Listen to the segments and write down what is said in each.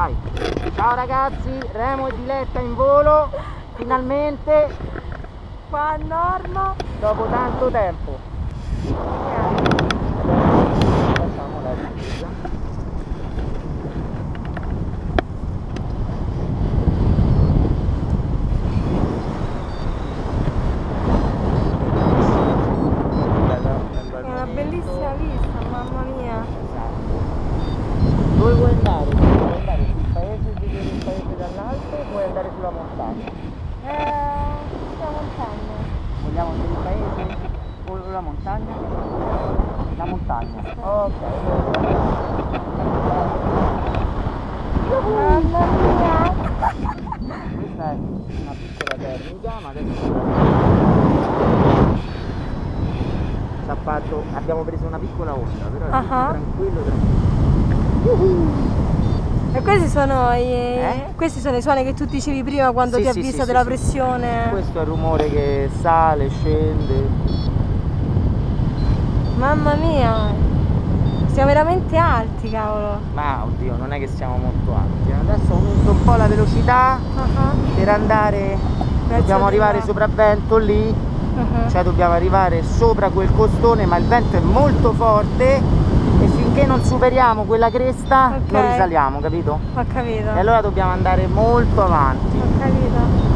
vai. Ciao ragazzi, Remo e Diletta in volo, finalmente, Qua a Norma. dopo tanto tempo. Facciamo la ripresa. È una bellissima vista, mamma mia. Dove vuoi andare? Vuoi andare sul paese e vedere il paese dall'alto o vuoi andare sulla montagna? Eh, sulla montagna. Vogliamo vedere il paese o la montagna? La montagna. Ok. Mamma mia. Questa è una piccola termica, ma adesso fatto. Abbiamo preso una piccola onda, però è tutto Ah. tranquillo, tranquillo. E questi sono i, Eh? questi sono i suoni che tu dicevi prima quando Sì, ti avvisa sì, della sì, pressione. Questo è il rumore che sale, scende. Mamma mia. Siamo veramente alti, cavolo. Ma oddio, non è che siamo molto alti. eh. Adesso ho aumentato un po' la velocità Ah, per andare. Verso Dobbiamo arrivare là. sopra vento lì. ah. Cioè dobbiamo arrivare sopra quel costone, ma il vento è molto forte finché non superiamo quella cresta Ok. non risaliamo, capito? Ho capito. E allora dobbiamo andare molto avanti. Ho capito.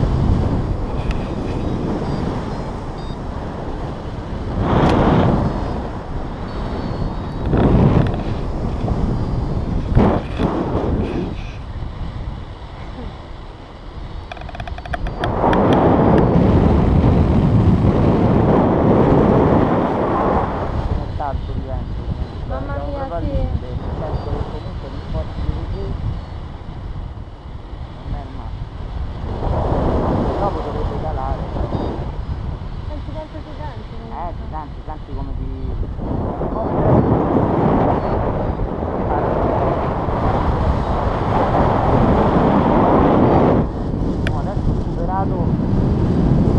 Sono tanto di vento. comunque, Mamma da mia, probabilmente Sento che comunque gli sforzi di qui non è male. Dopo dovrebbe calare. Senti tanto gigante. Eh, tanti, tanti come di... No, adesso ho superato...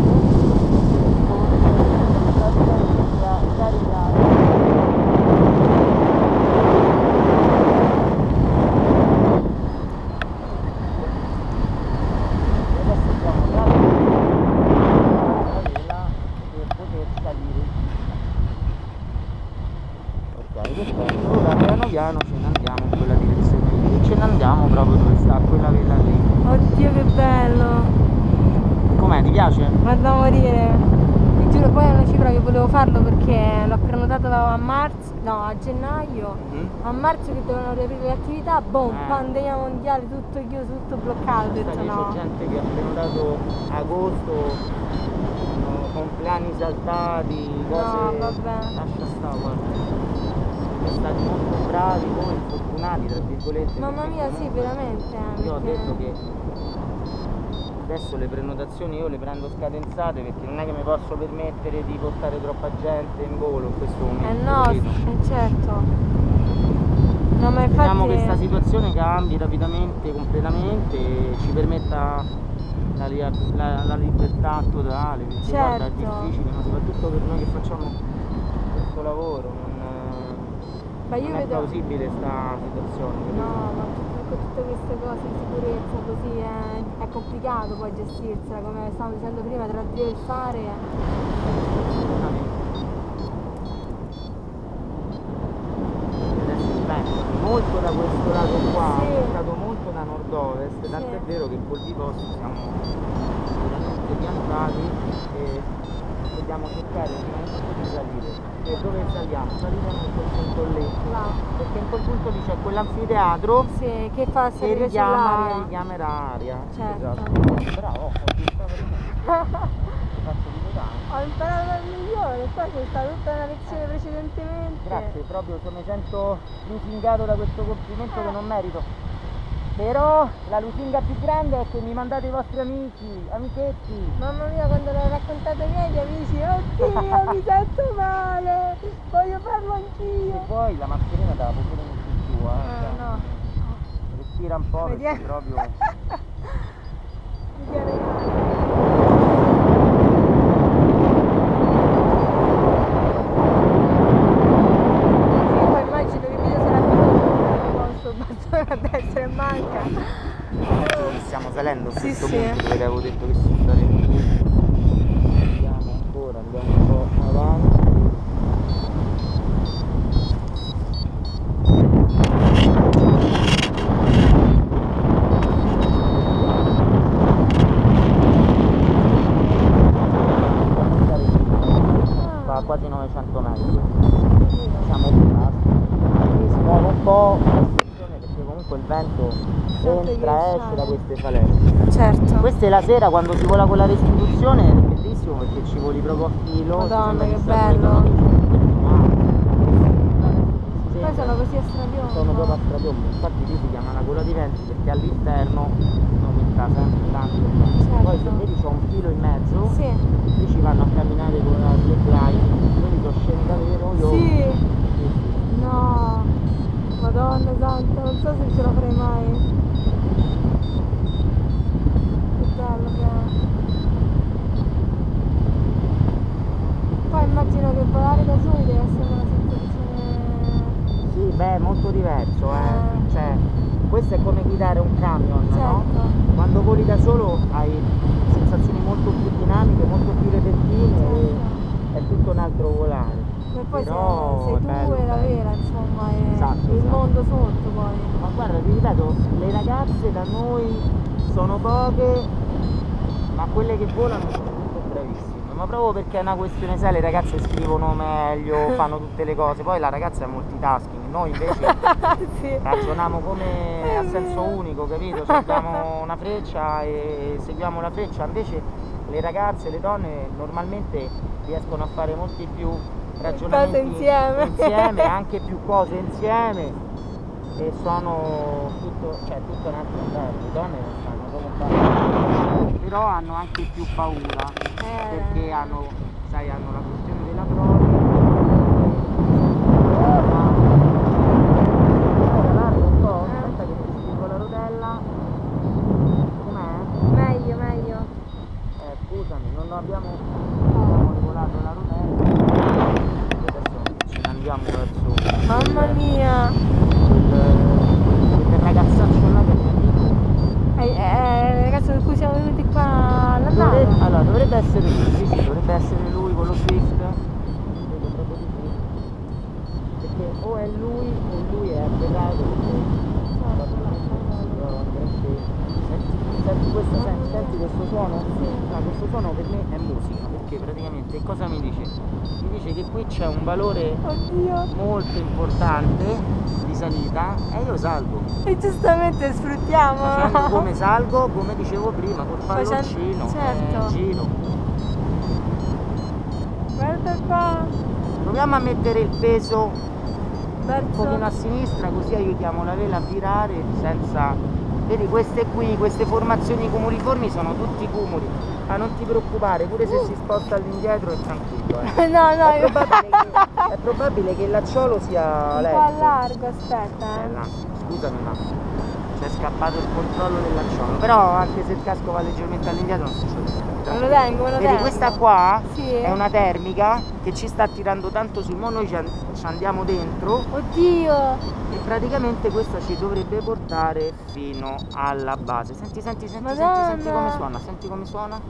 Adesso siamo là per poter salire ok questo è ora piano piano ce ne andiamo in quella direzione lì e ce ne andiamo proprio dove sta quella villa lì Oddio che bello. com'è ti Guarda morire. Ti giuro, poi è una cifra che volevo farlo perché l'ho prenotato a marzo, no, a gennaio. Mm? A marzo che dovevano riaprire le attività, boom, Eh. pandemia mondiale, tutto chiuso, tutto bloccato. Ho detto no. c'è gente che ha prenotato agosto compleanni saltati cose No, vabbè. lascia stare guarda siete stati molto bravi voi fortunati tra virgolette Mamma mia, sì, veramente. eh, Io ho perché- detto che adesso le prenotazioni io le prendo scadenzate perché non è che mi posso permettere di portare troppa gente in volo in questo momento. Eh no, capito? eh, certo. No, ma infatti... Speriamo che questa situazione cambi rapidamente, completamente e ci permetta la, la- la libertà totale, perché guarda è Certo. difficile, ma soprattutto per noi che facciamo questo lavoro, non, Ma io non è vedo... plausibile sta situazione. capito? No, con tutte queste cose di sicurezza così è, è complicato poi gestirsela, come stavamo dicendo prima, tra dire e il fare. Adesso è molto da questo lato qua, Sì. è stato molto da nord-ovest, tanto Sì. è vero che col Biposto siamo veramente piantati e dobbiamo cercare di tutto di E dove saliamo? Salire in quel punto lì, Là. perché in quel punto lì c'è quell'anfiteatro Sì, che fa che richiama, sull'aria. richiamerà aria. Certo. Esatto. Bravo, ho di tanto. Ho imparato dal migliore, qua c'è stata tutta una lezione precedentemente. Grazie, proprio se mi sento lusingato da questo complimento che non merito. Però la lusinga più grande è che mi mandate i vostri amici, amichetti. Mamma mia, quando l'ho raccontato ai miei amici, oddio, mi sento male, voglio farlo E anch'io. poi la mascherina te la puoi pure mettere giù, eh. Cioè, no. Respira un po' perché Vediamo. proprio. Vediamo. Sì, poi immagino che il video sarà finito, non posso basta a destra e manca. Noi stiamo salendo a Sì, questo sì. punto dove avevo detto che si saremmo. Andiamo ancora, andiamo un po' avanti. Fa quasi 900 metri. Siamo. Qui si muove un po' perché comunque il vento entra e esce da queste falette. Questa è la sera quando si vola con la restituzione, è bellissimo perché ci voli proprio a filo. Madonna, che bello. i Poi Sì, sono così a strapiombo. sono proprio a strapiombo, infatti lì si chiama una cola di venti perché all'interno aumenta sempre tanto il vento. Certo. Poi se vedi c'è un filo in mezzo, Sì. qui ci vanno a camminare con la slackline, quindi sono scemi davvero, io... Sì. Sì, sì. No. Madonna santa, non so se ce la farei mai. Che bello che è. Poi immagino che volare da soli deve essere una sensazione. Sì, beh, è molto diverso, eh. Eh. Cioè, questo è come guidare un camion, no? Certo. Quando voli da solo hai sensazioni molto più dinamiche, molto più repentine Certo. è tutto un altro volare. E poi Però sei, sei è tu bello, e la vera, insomma, e Esatto, il esatto. mondo sotto poi. Ma guarda, ti ripeto, le ragazze da noi sono poche, ma quelle che volano. Ma proprio perché è una questione, sai, le ragazze scrivono meglio, fanno tutte le cose, poi la ragazza è multitasking, noi invece sì. ragioniamo come È a senso unico, capito? Cioè, abbiamo una freccia e seguiamo la freccia, invece le ragazze, le donne normalmente riescono a fare molti più ragionamenti insieme. insieme, anche più cose insieme e sono tutto, cioè tutto un altro livello, le donne non sanno come fare, però hanno anche più paura Eh. perché hanno, sai, hanno la questione della po', Eh. aspetta che ti spiego la rotella. Com'è? Meglio, meglio. Eh, scusami, non abbiamo, abbiamo regolato la rotella. Adesso andiamo verso Mamma mia. Dovrebbe essere lui, sì, dovrebbe essere lui quello Swift. Perché o è lui o lui è atterrato perché Senti, questo, senti, senti questo suono? Ah, questo suono per me è musica, perché praticamente cosa mi dice? Mi dice che qui c'è un valore Oddio. molto importante di salita e io salgo. E giustamente sfruttiamo. Facendo come salgo, come dicevo prima, col palloncino, certo. eh, giro. Guarda qua. Proviamo a mettere il peso un Verso. pochino a sinistra così aiutiamo la vela a virare senza... Vedi queste qui, queste formazioni cumuliformi sono tutti cumuli, ma non ti preoccupare, pure se si sposta all'indietro è tranquillo. Eh. No, no, È, io... è probabile che il lacciolo sia un lento. po' a largo, aspetta. Eh, Eh. là, scusami ma c'è scappato il controllo del lacciolo, però anche se il casco va leggermente all'indietro non succede niente. Me lo tengo, me lo Vedi tengo. questa qua Sì. è una termica che ci sta tirando tanto sul mo, noi ci an- ci andiamo dentro Oddio. e praticamente questa ci dovrebbe portare fino alla base. Senti, senti, senti, senti, Madonna. senti come suona, senti come suona.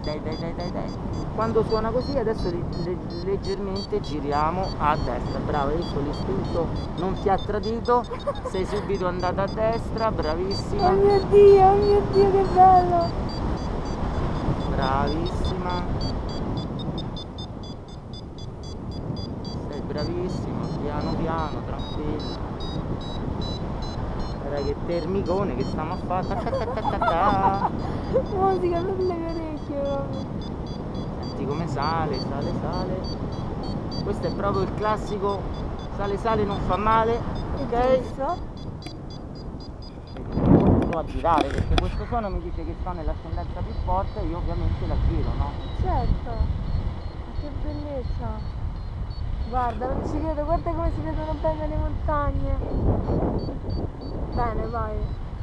Dai, dai, dai, dai, dai, dai. Quando suona così adesso le- le- leggermente giriamo a destra. Bravo, visto l'istinto non ti ha tradito, sei subito andata a destra, bravissima, Oh mio Dio, oh mio Dio, che bello. bravissima. Sei bravissima, piano piano, tranquilla. Guarda che termicone che stiamo a fare. Musica per le. Senti come sale, sale, sale. Questo è proprio il classico sale, sale, non fa male. Ok? Continuo a girare perché questo suono mi dice che sto nell'ascendenza più forte e io ovviamente la giro, no? Certo. Ma che bellezza. Guarda, non ci credo, guarda come si vedono bene le montagne. Bene, vai.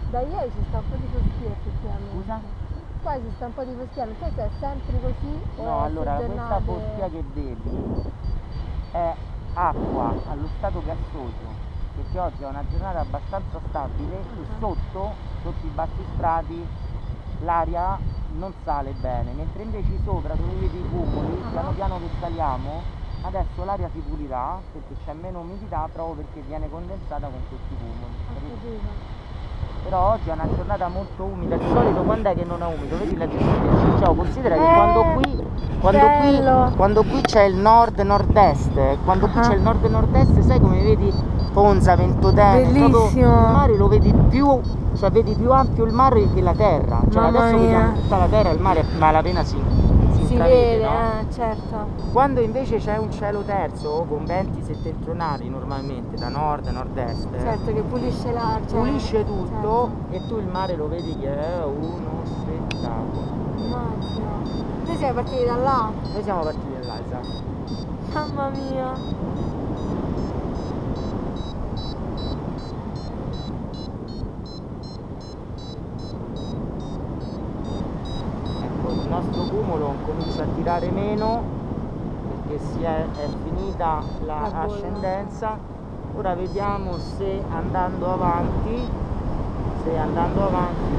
Da ieri ci sta un po' di foschia effettivamente. Scusa? Qua ci sta un po' di foschia, non so se è sempre così o No, allora questa foschia che vedi è acqua allo stato gassoso perché oggi è una giornata abbastanza stabile e sotto, sotto i bassi strati, l'aria non sale bene, mentre invece sopra dove vedi i cumuli, Ah. piano piano che saliamo, adesso l'aria si pulirà perché c'è meno umidità proprio perché viene condensata con questi cumuli. Però oggi è una giornata molto umida, di solito quando è che non è umido? Vedi la gestione, cioè, considera che Eh, quando qui, quando qui, quando qui c'è il nord-nord-est, quando qui c'è il nord-nord-est, sai come vedi Ponza, Ventotene, il mare lo vedi più, cioè vedi più ampio il mare che la terra, cioè Mamma adesso mia. vediamo tutta la terra, il mare a malapena si, si, Si vede, no? eh, certo. Quando invece c'è un cielo terzo con venti settentrionali normalmente da nord e nord-est, Certo, che pulisce l'aria. cioè, pulisce tutto certo. e tu il mare lo vedi che è uno spettacolo. Immagino. Noi siamo partiti da là. Noi siamo partiti da là, esatto. Mamma mia. Ecco, il nostro cumulo comincia a tirare meno perché si è, è finita la La ascendenza. Ora vediamo se andando avanti, se andando avanti,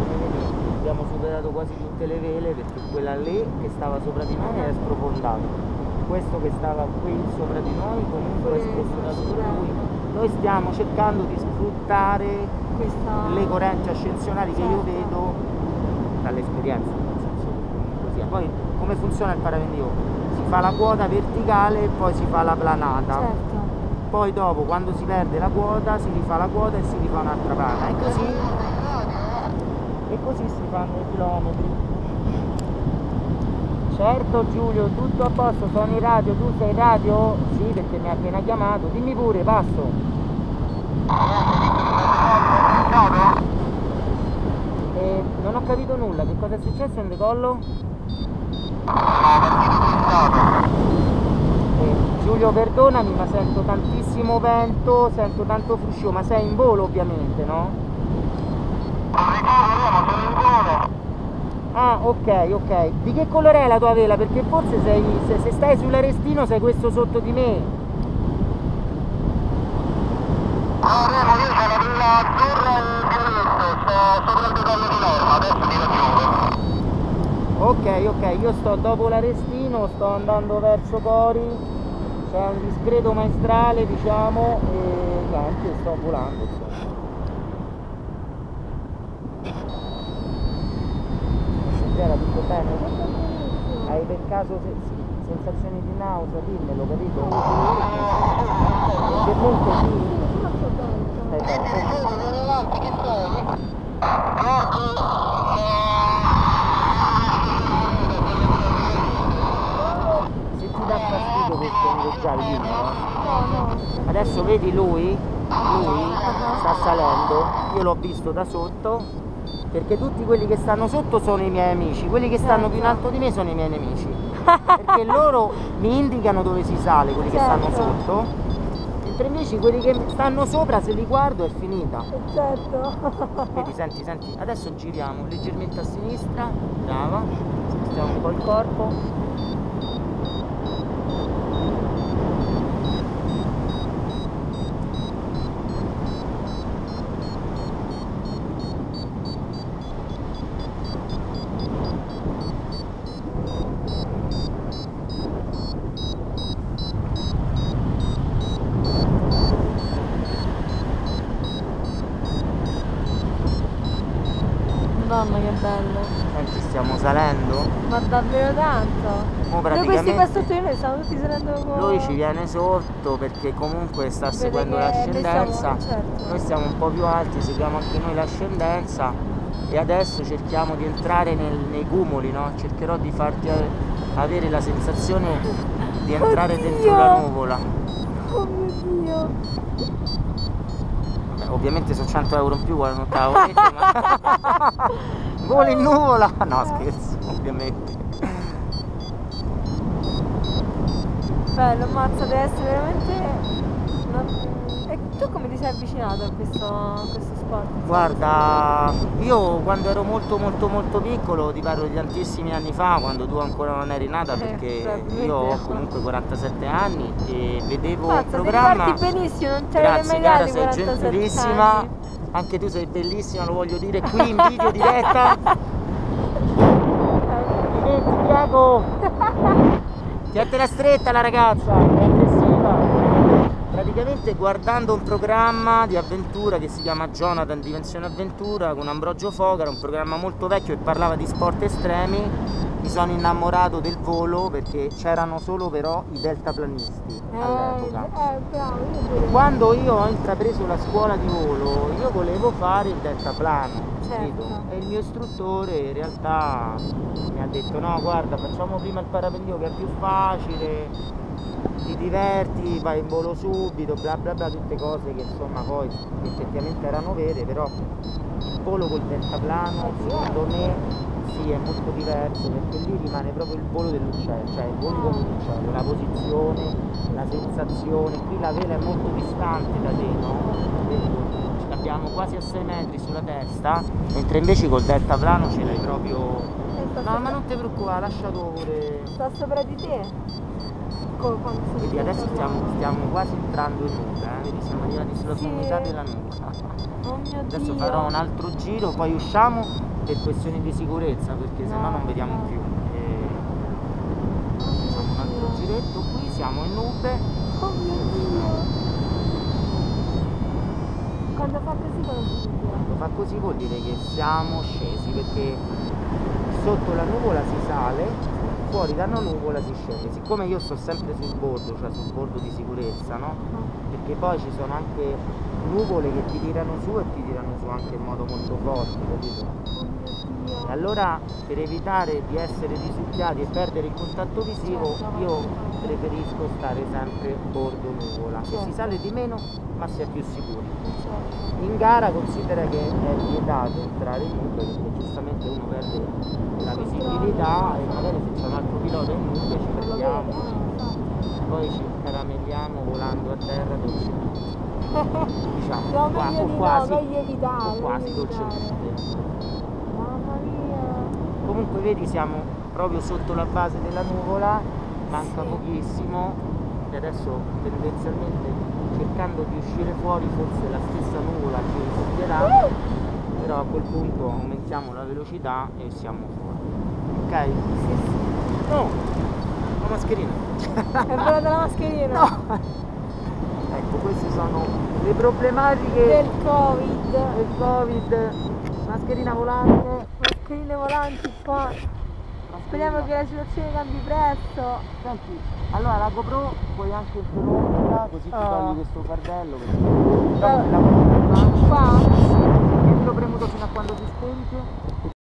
abbiamo superato quasi tutte le vele perché quella lì che stava sopra di noi è sprofondato. Questo che stava qui sopra di noi comunque è sta pure lui. Noi stiamo cercando di sfruttare Questa. le correnti ascensionali che io Certo. vedo dall'esperienza, nel senso così. Poi come funziona il parapendio? Si fa la quota verticale e poi si fa la planata. Certo. Poi dopo quando si perde la quota si rifà la quota e si rifà un'altra plana. E così, e così si fanno i chilometri. Certo Giulio, tutto a posto, sono in radio, tu sei in radio? Sì, perché mi ha appena chiamato, dimmi pure, passo. Eh, non ho capito nulla, che cosa è successo in decollo? Eh, Giulio perdonami ma sento tantissimo vento, sento tanto fruscio, ma sei in volo ovviamente, no? Ah ok ok, di che colore è la tua vela? Perché forse sei, se, se stai sull'arestino sei questo sotto di me. Ok, ok, io sto dopo l'arestino, sto andando verso Cori, c'è un discreto maestrale diciamo e niente, sto volando insomma. Tutto bene? Hai per caso se- sensazioni di nausea, dimmelo, capito? Leggermente sì, Ma sto bene. stai bene. Se ti dà fastidio questo ondeggiare, dimmelo. No, no. Adesso vedi lui, lui sta salendo, io l'ho visto da sotto, perché tutti quelli che stanno sotto sono i miei amici, quelli che stanno più in alto di me sono i miei nemici. Perché loro mi indicano dove si sale, quelli che stanno Certo. sotto, mentre invece quelli che stanno sopra se li guardo è finita. Certo. Vedi, senti, senti, adesso giriamo leggermente a sinistra, brava, spostiamo un po' il corpo. Mamma che bello. Senti, stiamo salendo. Ma davvero tanto. Mo Noi questi qua sotto di noi stanno tutti con... lui ci viene sotto perché comunque sta seguendo noi l'ascendenza. siamo- certo. Noi stiamo un po' più alti, seguiamo anche noi l'ascendenza e adesso cerchiamo di entrare nel- nei cumuli, no? Cercherò di farti avere la sensazione di entrare Oddio! dentro la nuvola. Oh mio Dio. Vabbè, ovviamente sono 100 euro in più, guarda, non te l'avevo detto, ma... Voli in nuvola! No, scherzo, ovviamente. Bello, mazza, deve essere veramente una E tu come ti sei avvicinato a questo, a questo sport? Guarda, io quando ero molto molto molto piccolo, ti parlo di tantissimi anni fa, quando tu ancora non eri nata, Eh, perché io ho comunque 47 anni e vedevo Mazza, ti programma. ricordi benissimo, non c'avevi Grazie mai cara, sei 47 gentilissima. anni. Anche tu sei bellissima, lo voglio dire qui in video diretta. Vedi, Diego! Tientela stretta la ragazza, è aggressiva. Praticamente guardando un programma di avventura che si chiama Jonathan Dimensione Avventura con Ambrogio Fogara, un programma molto vecchio che parlava di sport estremi, mi sono innamorato del volo perché c'erano solo però i deltaplanisti Eh, all'epoca. eh. Quando io ho intrapreso la scuola di volo, io volevo fare il deltaplano, Certo. E il mio istruttore in realtà mi ha detto no, guarda, facciamo prima il parapendio che è più facile, ti diverti, vai in volo subito, bla bla bla, tutte cose che insomma poi effettivamente erano vere, però il volo col deltaplano secondo me sì è molto diverso perché lì rimane proprio il volo dell'uccello, cioè voli come un uccello, la posizione, la sensazione, qui la vela è molto distante da te, no? L'abbiamo quasi a 6 metri sulla testa, mentre invece col deltaplano ce l'hai proprio... Eh, No, sopra- ma non ti preoccupare, lascialo pure... Sta sopra di te. Vedi, adesso stiamo, stiamo quasi entrando in nuca, eh? Vedi, siamo arrivati sulla Sì. sommità della nuca. Oh Adesso Dio. farò un altro giro, poi usciamo per questioni di sicurezza, perché sennò No, non vediamo no. più. E Facciamo un altro giretto qui, siamo in nube. Oh Quando fa così cosa significa? Quando fa così vuol dire che siamo scesi, perché sotto la nuvola si sale, fuori dalla nuvola si scende. Siccome io sto sempre sul bordo, cioè sul bordo di sicurezza, no? Perché poi ci sono anche nuvole che ti tirano su e ti tirano su anche in modo molto forte, capito? E allora per evitare di essere risucchiati e perdere il contatto visivo io. Preferisco stare sempre bordo nuvola, che si Certo. sale di meno ma si è più sicuri. Certo. In gara considera che è vietato entrare in nube perché giustamente uno perde la visibilità e magari se c'è un altro pilota in nube ci perdiamo, eh, poi ci caramelliamo volando a terra dolcemente. Diciamo, No, qua- o no, quasi, meglio evitare, o quasi dolcemente. Mamma mia. Comunque vedi siamo proprio sotto la base della nuvola, manca pochissimo e adesso tendenzialmente cercando di uscire fuori forse la stessa nuvola ci risucchierà, però a quel punto aumentiamo la velocità e siamo fuori. Ok? Sì, sì. No! La mascherina! È volata la mascherina. No! Ecco, queste sono le problematiche Del Covid. del Covid, mascherina volante. Mascherine volanti qua. Speriamo che la situazione cambi presto. Senti, allora la GoPro puoi anche interromperla così ti Ah. togli questo fardello perché Eh. la GoPro Qua? tienilo premuto fino a quando si spenge